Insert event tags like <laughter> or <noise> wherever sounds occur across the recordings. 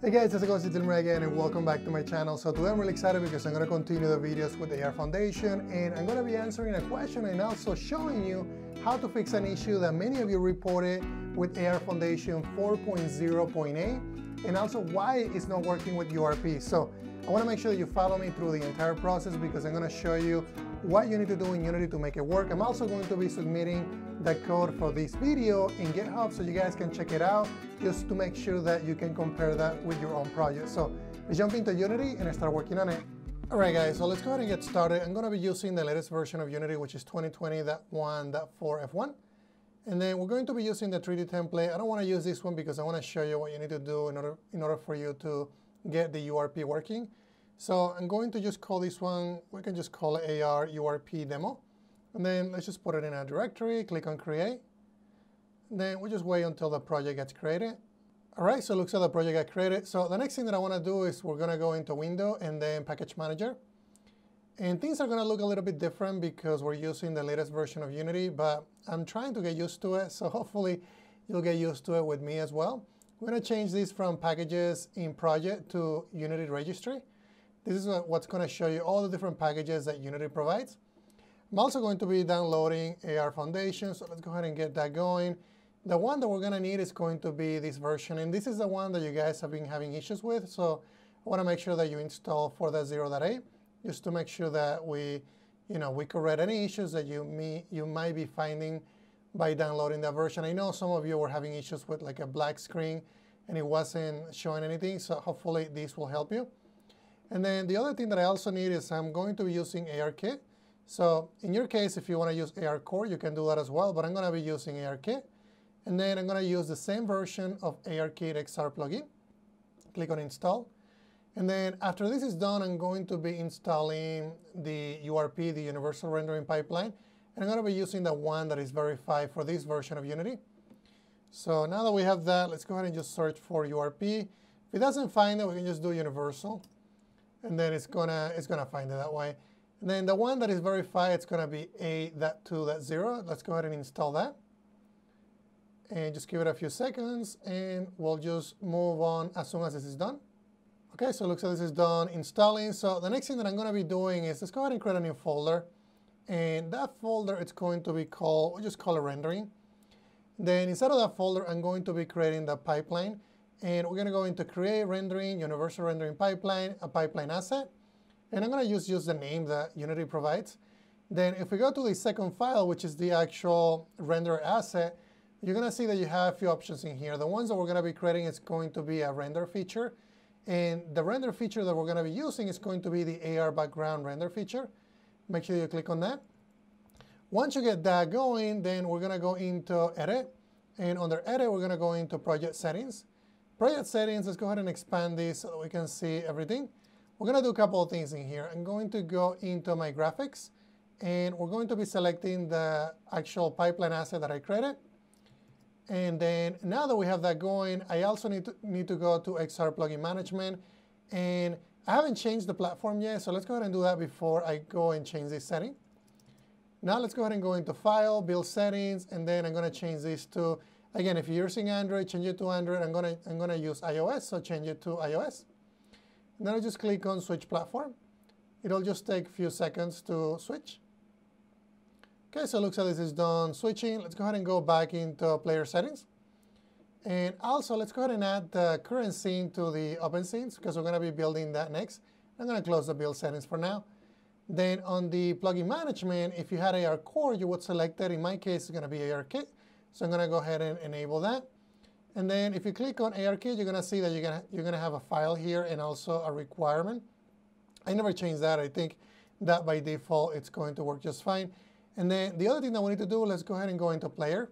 Hey guys, it's Agosti Dilmer again and welcome back to my channel. So today I'm really excited because I'm going to continue the videos with the AR Foundation and I'm going to be answering a question and also showing you how to fix an issue that many of you reported with AR Foundation 4.0.8 and also why it's not working with URP. So I want to make sure you follow me through the entire process because I'm going to show you what you need to do in Unity to make it work. I'm also going to be submitting the code for this video in GitHub so you guys can check it out just to make sure that you can compare that with your own project. So let's jump into Unity and start working on it. All right, guys, so let's go ahead and get started. I'm going to be using the latest version of Unity, which is 2020.1.4F1. And then we're going to be using the 3D template. I don't want to use this one because I want to show you what you need to do in order, in order for you to get the URP working. So I'm going to just call this one, we can just call it AR URP demo. And then let's just put it in a directory, click on create. And then we just wait until the project gets created. All right, so it looks like the project got created. So the next thing that I want to do is we're going to go into Window and then Package Manager. And things are going to look a little bit different because we're using the latest version of Unity, but I'm trying to get used to it. So <laughs> hopefully you'll get used to it with me as well. We're going to change this from packages in project to Unity registry. This is what's going to show you all the different packages that Unity provides. I'm also going to be downloading AR Foundation, so let's go ahead and get that going. The one that we're going to need is going to be this version, and this is the one that you guys have been having issues with, so I want to make sure that you install 4.0.8 just to make sure that we, you know, we correct any issues that you, may, you might be finding by downloading that version. I know some of you were having issues with like a black screen and it wasn't showing anything, so hopefully this will help you. And then the other thing that I also need is I'm going to be using ARKit. So in your case, if you want to use AR Core, you can do that as well, but I'm going to be using ARKit. And then I'm going to use the same version of ARKit XR plugin. Click on Install. And then after this is done, I'm going to be installing the URP, the Universal Rendering Pipeline. And I'm going to be using the one that is verified for this version of Unity. So now that we have that, let's go ahead and just search for URP. If it doesn't find it, we can just do Universal. And then it's gonna, it's gonna find it that way. And then the one that is verified, it's to be a that two that zero. Let's go ahead and install that. And just give it a few seconds, and we'll just move on as soon as this is done. OK, so it looks like this is done installing. So the next thing that I'm to be doing is let's go ahead and create a new folder. And that folder, it's going to be called, we'll just call it rendering. Then inside of that folder, I'm going to be creating the pipeline. And we're going to go into create rendering, universal rendering pipeline, a pipeline asset. And I'm going to use, use the name that Unity provides. Then if we go to the second file, which is the actual render asset, you're going to see that you have a few options in here. The ones that we're going to be creating is going to be a render feature. And the render feature that we're going to be using is going to be the AR background render feature. Make sure you click on that. Once you get that going, then we're going to go into Edit. And under Edit, we're going to go into Project Settings. Project Settings, let's go ahead and expand this so that we can see everything. We're going to do a couple of things in here. I'm going to go into my graphics, and we're going to be selecting the actual pipeline asset that I created. And then now that we have that going, I also need to, need to go to XR plugin management. And I haven't changed the platform yet, so let's go ahead and do that before I go and change this setting. Now let's go ahead and go into File, Build Settings, and then I'm going to change this to, again, if you're using Android, change it to Android. I'm going to, I'm to use iOS, so change it to iOS. And then I just click on Switch Platform. It'll just take a few seconds to switch. Okay, so it looks like this is done switching. Let's go ahead and go back into player settings. And also, let's go ahead and add the current scene to the open scenes because we're going to be building that next. I'm to close the build settings for now. Then on the plugin management, if you had AR Core, you would select that. In my case, it's going to be ARKit. So I'm going to go ahead and enable that. And then if you click on ARKit, you're going to see that you're going to, you're going to have a file here and also a requirement. I never changed that. I think that by default, it's going to work just fine. And then the other thing that we need to do, let's go ahead and go into player.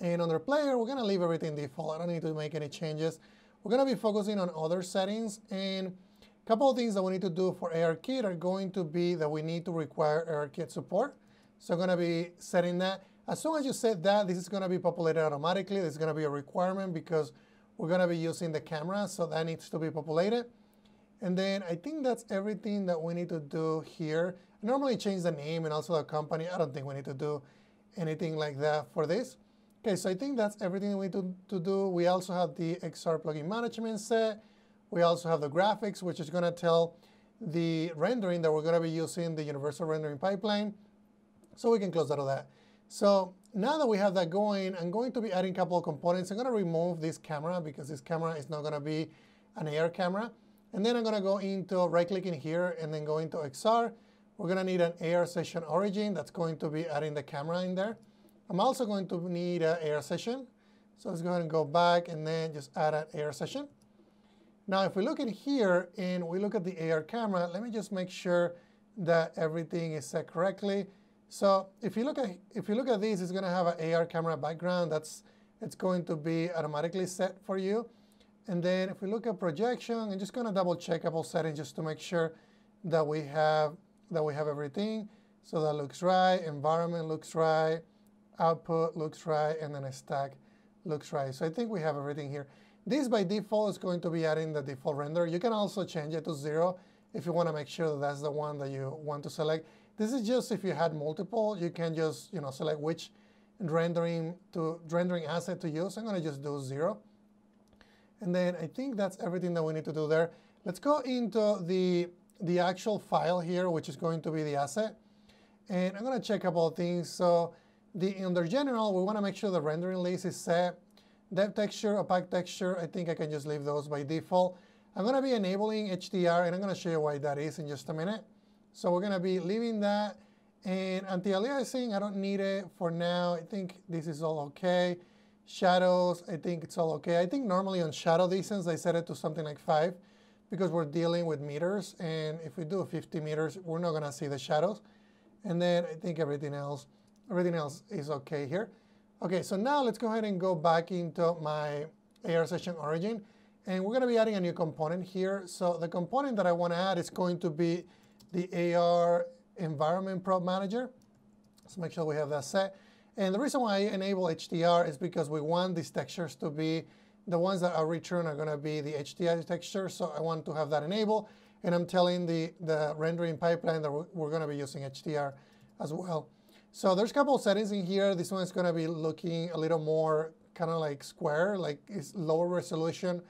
And under player, we're going to leave everything default. I don't need to make any changes. We're going to be focusing on other settings. And a couple of things that we need to do for ARKit are going to be that we need to require ARKit support. So I'm going to be setting that. As soon as you set that, this is going to be populated automatically. This is going to be a requirement because we're going to be using the camera, so that needs to be populated. And then I think that's everything that we need to do here. I normally change the name and also the company. I don't think we need to do anything like that for this. Okay, so I think that's everything we need to, to do. We also have the XR plugin management set. We also have the graphics, which is going to tell the rendering that we're going to be using the universal rendering pipeline. So we can close out of that. So now that we have that going, I'm going to be adding a couple of components. I'm going to remove this camera because this camera is not going to be an AR camera. And then I'm going to go into right-clicking here and then go into XR. We're going to need an AR session origin that's going to be adding the camera in there. I'm also going to need an AR session. So let's go ahead and go back and then just add an AR session. Now, if we look at here and we look at the AR camera, let me just make sure that everything is set correctly. So if you look at if you look at this, it's going to have an AR camera background. That's it's going to be automatically set for you. And then if we look at projection, I'm just going to double check a couple settings just to make sure that we have that we have everything. So that looks right, environment looks right, output looks right, and then a stack looks right. So I think we have everything here. This by default is going to be adding the default render. You can also change it to zero if you want to make sure that that's the one that you want to select. This is just if you had multiple, you can just you know select which rendering to rendering asset to use. I'm going to just do zero. And then I think that's everything that we need to do there. Let's go into the, the actual file here, which is going to be the asset. And I'm going to check a couple of things. So the, under general, we want to make sure the rendering list is set. Depth texture, opaque texture, I think I can just leave those by default. I'm going to be enabling HDR, and I'm going to show you why that is in just a minute. So we're to be leaving that. And anti-aliasing, I don't need it for now. I think this is all OK. Shadows, I think it's all OK. I think normally on shadow distance, I set it to something like 5 because we're dealing with meters. And if we do 50 meters, we're not to see the shadows. And then I think everything else, everything else is OK here. OK, so now let's go ahead and go back into my AR Session Origin. And we're to be adding a new component here. So the component that I want to add is going to be the AR Environment Probe Manager. Let's make sure we have that set. And the reason why I enable HDR is because we want these textures to be, the ones that are returned are going to be the HDR textures. So I want to have that enabled. And I'm telling the, the rendering pipeline that we're, to be using HDR as well. So there's a couple of settings in here. This one is going to be looking a little more kind of like square, like it's lower resolution.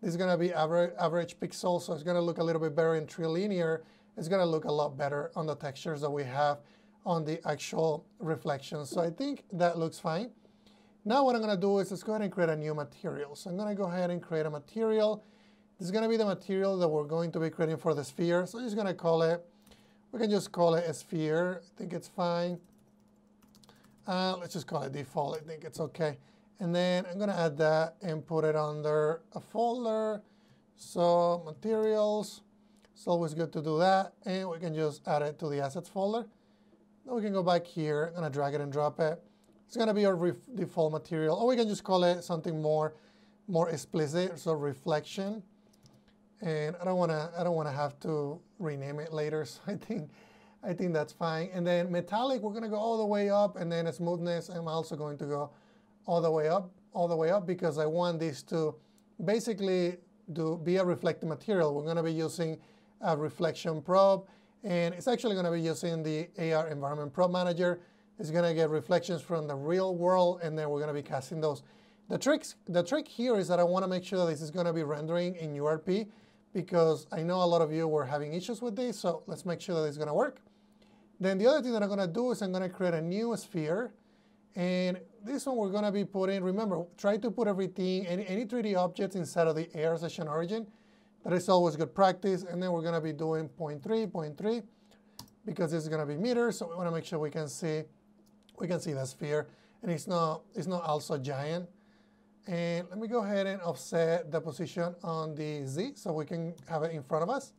This is going to be average, average pixels, so it's going to look a little bit better in trilinear it's going to look a lot better on the textures that we have on the actual reflection. So I think that looks fine. Now what I'm going to do is let's go ahead and create a new material. So I'm going to go ahead and create a material. This is going to be the material that we're going to be creating for the sphere. So I'm just going to call it, we can just call it a sphere. I think it's fine. Uh, let's just call it default. I think it's OK. And then I'm going to add that and put it under a folder. So materials. It's always good to do that. And we can just add it to the assets folder. Then we can go back here. I'm going to drag it and drop it. It's going to be our default material. Or we can just call it something more, more explicit, so reflection. And I don't want to I don't want to have to rename it later. <laughs> So I think I think that's fine. And then metallic, we're going to go all the way up. And then smoothness, I'm also going to go all the way up, all the way up because I want this to basically do be a reflective material. We're going to be using a reflection probe. And it's actually going to be using the AR Environment Probe Manager. It's going to get reflections from the real world, and then we're going to be casting those. The, tricks, the trick here is that I want to make sure that this is going to be rendering in URP because I know a lot of you were having issues with this, so let's make sure that it's going to work. Then the other thing that I'm going to do is I'm going to create a new sphere. And this one we're going to be putting, remember, try to put everything, any, any 3D objects inside of the AR Session Origin. That is always good practice. And then we're going to be doing 0 0.3, 0 0.3, because this is going to be meters. So we want to make sure we can see we can see the sphere. And it's not, it's not also giant. And let me go ahead and offset the position on the Z so we can have it in front of us.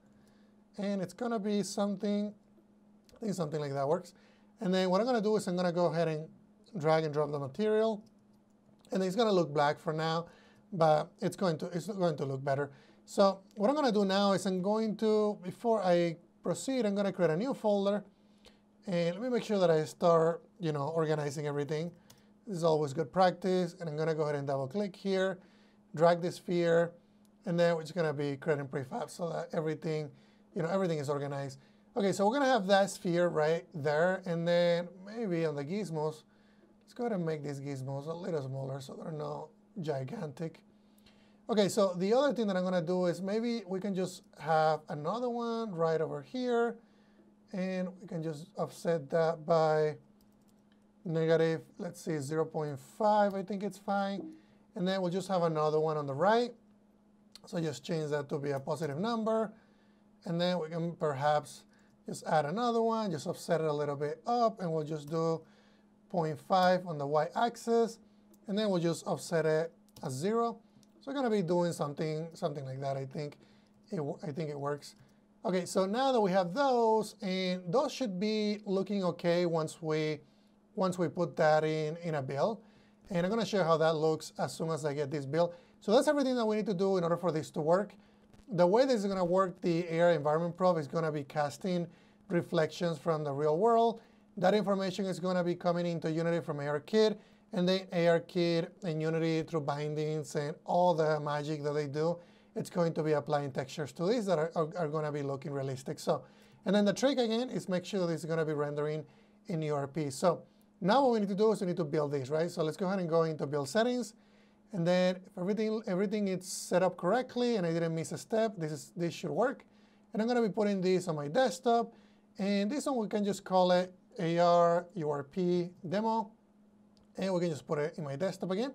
And it's going to be something, I think something like that works. And then what I'm going to do is I'm going to go ahead and drag and drop the material. And it's going to look black for now, but it's going to, it's going to look better. So what I'm going to do now is I'm going to, before I proceed, I'm going to create a new folder. And let me make sure that I start, you know, organizing everything. This is always good practice. And I'm going to go ahead and double click here, drag this sphere, and then we're just going to be creating prefab so that everything, you know, everything is organized. Okay, so we're going to have that sphere right there. And then maybe on the gizmos, Let's go ahead and make these gizmos a little smaller so they're not gigantic. Okay, so the other thing that I'm gonna do is maybe we can just have another one right over here and we can just offset that by negative, let's see, 0.5, I think it's fine. And then we'll just have another one on the right. So just change that to be a positive number. And then we can perhaps just add another one, just offset it a little bit up, and we'll just do 0.5 on the y-axis. And then we'll just offset it as zero. So we're going to be doing something, something like that, I think. It, I think it works. Okay, so now that we have those, and those should be looking okay once we, once we put that in, in a bill. And I'm going to show you how that looks as soon as I get this bill. So that's everything that we need to do in order for this to work. The way this is going to work, the AR Environment Probe is going to be casting reflections from the real world. That information is going to be coming into Unity from ARKit, and then ARKit and Unity through bindings and all the magic that they do it's going to be applying textures to this that are, are, are going to be looking realistic. So, and then the trick again is make sure that it's going to be rendering in URP. So now what we need to do is we need to build this, right? So let's go ahead and go into build settings. And then if everything, everything is set up correctly and I didn't miss a step, this, is, this should work. And I'm going to be putting this on my desktop. And this one we can just call it AR URP demo. And we can just put it in my desktop again.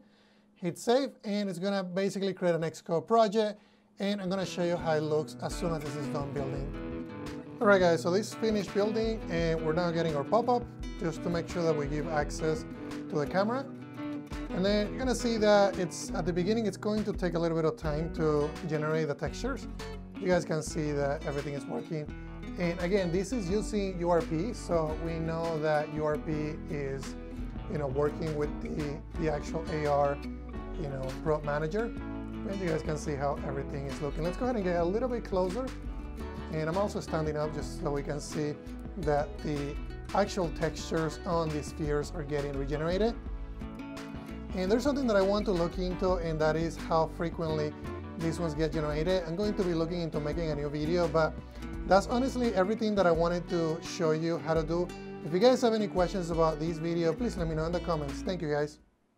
Hit save, and it's to basically create an Xcode project and I'm to show you how it looks as soon as this is done building. Alright guys, so this is finished building and we're now getting our pop-up just to make sure that we give access to the camera. And then you're to see that it's at the beginning it's going to take a little bit of time to generate the textures. You guys can see that everything is working. And again, this is using URP, so we know that URP is you know, working with the, the actual AR you know, Probe Manager. And you guys can see how everything is looking. Let's go ahead and get a little bit closer. And I'm also standing up just so we can see that the actual textures on these spheres are getting regenerated. And there's something that I want to look into, and that is how frequently these ones get generated. I'm going to be looking into making a new video, but that's honestly everything that I wanted to show you how to do. If you guys have any questions about this video, please let me know in the comments. Thank you guys.